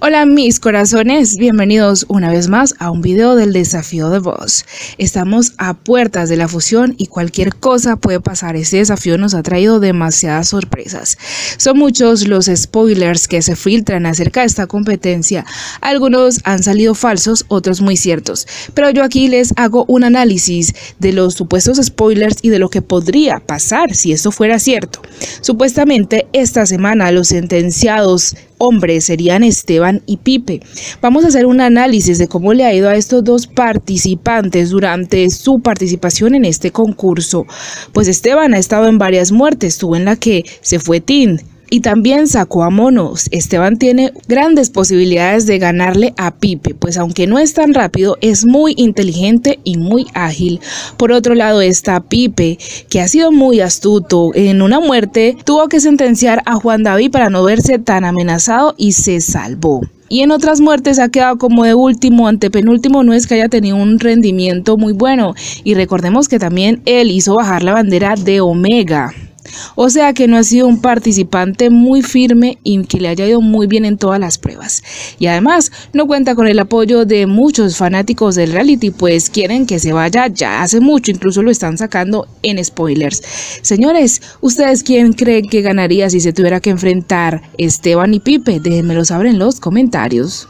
Hola mis corazones, bienvenidos una vez más a un video del desafío de voz. Estamos a puertas de la fusión y cualquier cosa puede pasar. Este desafío nos ha traído demasiadas sorpresas. Son muchos los spoilers que se filtran acerca de esta competencia. Algunos han salido falsos, otros muy ciertos. Pero yo aquí les hago un análisis de los supuestos spoilers y de lo que podría pasar si esto fuera cierto. Supuestamente esta semana los sentenciados hombres serían Esteban y Pipe. Vamos a hacer un análisis de cómo le ha ido a estos dos participantes durante su participación en este concurso. Pues Esteban ha estado en varias muertes, estuvo en la que se fue Tin, y también sacó a Monos. Esteban tiene grandes posibilidades de ganarle a Pipe, pues aunque no es tan rápido, es muy inteligente y muy ágil. Por otro lado está Pipe, que ha sido muy astuto. En una muerte tuvo que sentenciar a Juan David para no verse tan amenazado y se salvó. Y en otras muertes ha quedado como de último, antepenúltimo, no es que haya tenido un rendimiento muy bueno. Y recordemos que también él hizo bajar la bandera de Omega. O sea que no ha sido un participante muy firme y que le haya ido muy bien en todas las pruebas. Y además no cuenta con el apoyo de muchos fanáticos del reality, pues quieren que se vaya ya hace mucho, incluso lo están sacando en spoilers. Señores, ¿ustedes quién creen que ganaría si se tuviera que enfrentar Esteban y Pipe? Déjenmelo saber en los comentarios.